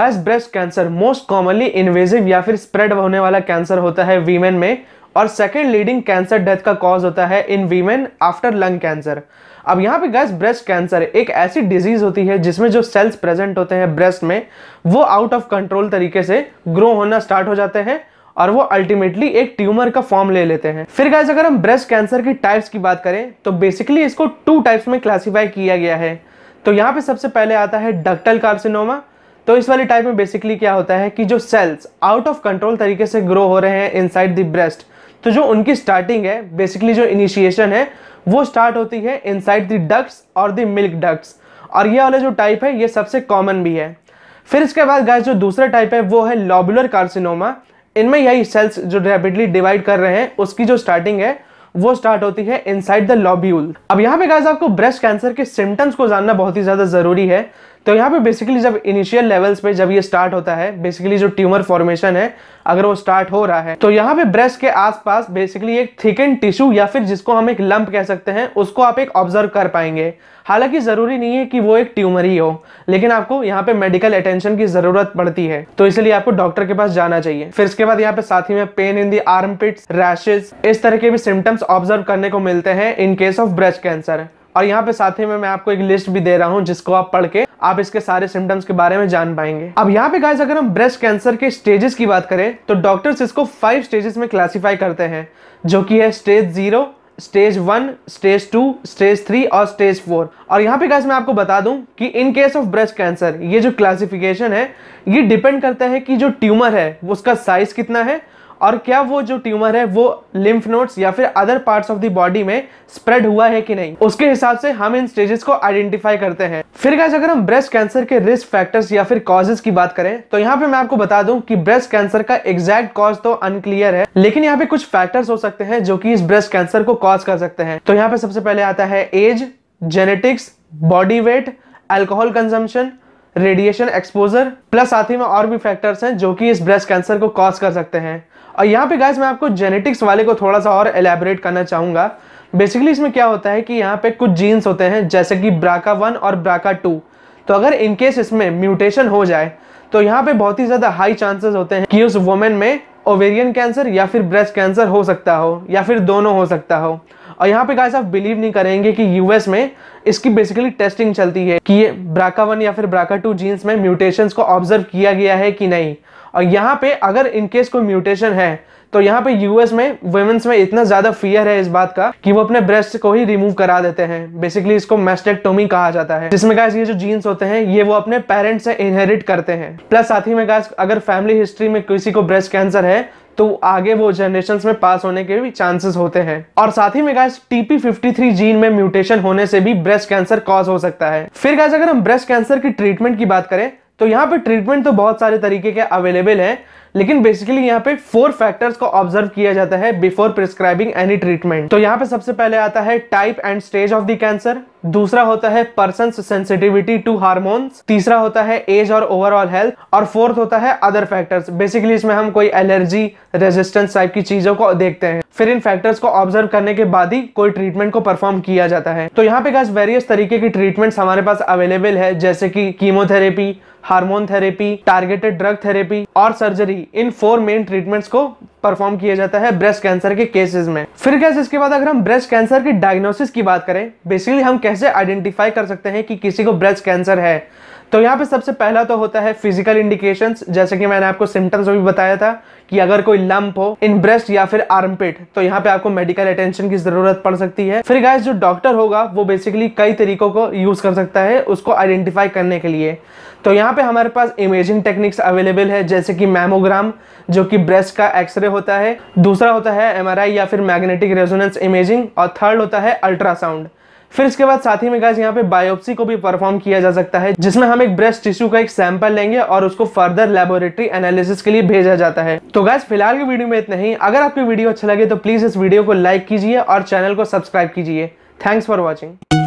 Guys breast cancer most commonly invasive या फिर spread होने वाला कैंसर होता है वीमेन में। और सेकेंड लीडिंग कैंसर डेथ का कॉज होता है in women after lung cancer अब यहाँ पे गैस ब्रेस्ट कैंसर एक ऐसी डिज़ीज़ होती है जिसमें जो सेल्स प्रेजेंट होते हैं ब्रेस्ट में, वो आउट ऑफ़ कंट्रोल तरीके से ग्रो होना स्टार्ट हो जाते हैं और वो अल्टीमेटली एक ट्यूमर का फॉर्म ले लेते हैं। फिर गैस अगर हम ब्रेस्ट कैंसर की टाइप्स की बात करें तो बेसिकली इसको टू टाइप्स में क्लासीफाई किया गया है। तो यहाँ पे सबसे पहले आता है डक्टल कार्सिनोमा तो इस वाली टाइप में बेसिकली क्या होता है कि जो सेल्स आउट ऑफ़ कंट्रोल तरीके से ग्रो हो रहे हैं इनसाइड द ब्रेस्ट तो जो उनकी स्टार्टिंग है बेसिकली जो इनिशिएशन है, वो स्टार्ट होती है इनसाइड द डक्ट्स और द मिल्क डक्ट्स और ये वाला जो टाइप है, ये सबसे कॉमन भी है। फिर इसके बाद गाइस जो दूसरा टाइप है, वो है लॉबुलर कार्सिनोमा इनमें यही सेल्स जो रैपिडली डिवाइड कर रहे हैं, उसकी जो स्टार्टिंग है, वो स्टार्ट होती है इनसाइड द लॉब्यूल अब यहाँ पे गाइस आपको ब्रेस्ट कैंसर के सिम्टम्स को जानना बहुत ही ज़्यादा ज़रूरी है। तो यहाँ पे बेसिकली जब इनिशियल लेवल्स पे जब ये स्टार्ट होता है बेसिकली जो ट्यूमर फॉर्मेशन है, अगर वो स्टार्ट हो रहा है तो यहाँ पे ब्रेस्ट के आसपास बेसिकली एक थिकन टिश्यू या फिर जिसको हम एक लंप कह सकते हैं, उसको आप एक ऑब्ज़र्व कर पाएँगे। हालाँकि ज़रूरी नहीं है कि वो एक ट्यूमर ही हो, लेकिन आपको यहाँ पे मेडिकल अटेंशन की ज़रूरत पड़ती है। तो इसलिए आपको डॉक्टर के पास जाना चाहिए। फिर इसके बाद यहाँ पे साथ ही में pain in the armpits rashes इस तरह के भी सिम्टम्स ऑब्ज़र्व करने को मिलते हैं in case of breast cancer और यहाँ पे साथ ही में मैं आपको एक लिस्ट भी दे रहा हूँ, जिसको आप पढ़ के आप इसके सारे सिम्टम्स के बारे में जान पाएँगे। अब यहाँ पे गाइस अगर हम ब्रेस्ट कैंसर के स्टेजेस की बात करें तो डॉक्टर्स इसको फाइव स्टेजेस में क्लासीफाई करते हैं, जो कि है stage zero stage one stage two stage three और स्टेज फोर और यहाँ पे गाइस मैं आपको बता दूँ कि in case of breast cancer ये जो क्लासिफिकेशन है, ये डिपेंड करता है कि जो ट्यूमर है उसका साइज़ कितना है और क्या वो जो ट्यूमर है, वो लिम्फ नोड्स या फिर other parts of the body में स्प्रेड हुआ है कि नहीं? उसके हिसाब से हम इन स्टेजेस को आइडेंटिफाई करते हैं। फिर गाइस अगर हम ब्रेस्ट कैंसर के रिस्क फैक्टर्स या फिर कॉजेस की बात करें तो यहाँ पे मैं आपको बता दूँ कि ब्रेस्ट कैंसर का एग्जैक्ट कॉज तो अनक्लियर है, लेकिन यहाँ पे कुछ फैक्टर्स हो सकते हैं जो कि इस ब्रेस्ट कैंसर को कॉज कर सकते हैं। तो यहाँ पे सबसे पहले आता है age genetics body weight alcohol consumption radiation exposure plus साथ ही में और भी फैक्टर्स हैं जो कि इस ब्रेस्ट कैंसर को कॉज कर सकते हैं। और यहाँ पे गाइस मैं आपको जेनेटिक्स वाले को थोड़ा सा और एलेबरेट करना चाहूँगा। बेसिकली इसमें क्या होता है कि यहाँ पे कुछ जीन्स होते हैं, जैसे कि ब्राका वन और ब्राका टू तो अगर इनकेस इसमें म्यूटेशन हो जाए तो यहाँ पे बहुत ही ज़्यादा हाई चांसेस होते हैं कि उस वुमेन में ओवेरियन कैंसर या फिर ब्रेस्ट कैंसर हो सकता हो, या फिर दोनों हो सकता हो। और यहाँ पे गाइस आप बिलीव नहीं करेंगे कि यूएस में इसकी बेसिकली टेस्टिंग चलती है कि ये ब्राका वन या फिर ब्राका टू जीन्स में म्यूटेशंस को ऑब्ज़र्व किया गया है कि नहीं। और यहाँ पे अगर इनकेस कोई म्यूटेशन है तो यहाँ पे यूएस में वुमेन्स में इतना ज़्यादा फियर है इस बात का कि वो अपने ब्रेस्ट को ही रिमूव करा देते हैं। बेसिकली इसको मेस्टेक्टोमी कहा जाता है। जिसमें गाइस ये जो जीन्स होते हैं, ये वो अपने पेरेंट्स से इनहेरिट करते हैं। प्लस साथ ही में गाइस अगर फैमिली हिस्ट्री में किसी को ब्रेस्ट कैंसर है तो आगे वो जनरेशन में पास होने के भी चांसेस होते हैं। और साथ ही में गाइस टीपी 53 जीन में म्यूटेशन होने से भी ब्रेस्ट कैंसर कॉज हो सकता है। फिर गाइस अगर हम ब्रेस्ट कैंसर की ट्रीटमेंट की बात करें तो यहाँ पे ट्रीटमेंट तो बहुत सारे तरीके के अवेलेबल हैं। लेकिन बेसिकली यहाँ पे फोर फैक्टर्स को ऑब्ज़र्व किया जाता है बिफोर प्रिस्क्राइबिंग एनी ट्रीटमेंट तो यहाँ पे सबसे पहले आता है type and stage of the cancer दूसरा होता है पर्सन सेंसिटिविटी टू हार्मोन्स तीसरा होता है एज और ओवरऑल हेल्थ और फोर्थ होता है अदर फैक्टर्स बेसिकली इसमें हम कोई एलर्जी रेजिस्टेंस टाइप की चीज़ों को देखते हैं। फिर इन फैक्टर्स को ऑब्ज़र्व करने के बाद ही कोई ट्रीटमेंट को परफॉर्म किया जाता है। तो यहाँ पे गाइस वेरियस तरीके की ट्रीटमेंट्स हमारे पास अवेलेबल है, जैसे कि chemotherapy hormone therapy targeted drug therapy और सर्जरी इन फोर मेन ट्रीटमेंट्स को परफॉर्म किया जाता है ब्रेस्ट कैंसर के केसेस में। फिर कैसे इसके बाद अगर हम ब्रेस्ट कैंसर की डायग्नोसिस की बात करें बेसिकली हम कैसे आइडेंटिफाई कर सकते हैं कि किसी को ब्रेस्ट कैंसर है? तो यहाँ पे सबसे पहला तो होता है फ़िज़िकल इंडिकेशंस जैसे कि मैंने आपको सिम्टम्स भी बताया था कि अगर कोई लंप हो इन ब्रेस्ट या फिर आर्मपिट तो यहाँ पे आपको मेडिकल अटेंशन की ज़रूरत पड़ सकती है। फिर गाइस जो डॉक्टर होगा, वो बेसिकली कई तरीकों को यूज़ कर सकता है उसको आइडेंटिफाई करने के लिए। तो यहाँ पे हमारे पास इमेजिंग टेक्निक्स अवेलेबल है, जैसे कि मैमोग्राम जो कि ब्रेस्ट का एक्सरे होता है। दूसरा होता है एमआरआई या फिर मैग्नेटिक रेजोनेंस इमेजिंग और थर्ड होता है अल्ट्रासाउंड फिर इसके बाद साथ ही में गाइस यहाँ पे बायोप्सी को भी परफॉर्म किया जा सकता है, जिसमें हम एक ब्रेस्ट टिश्यू का एक सैंपल लेंगे और उसको फर्दर लेबोरेटरी एनालिसिस के लिए भेजा जाता है। तो गाइस फ़िलहाल की वीडियो में इतना ही। अगर आपकी वीडियो अच्छा लगे तो प्लीज़ इस वीडियो को लाइक कीजिए और चैनल को सब्सक्राइब कीजिए। Thanks for watching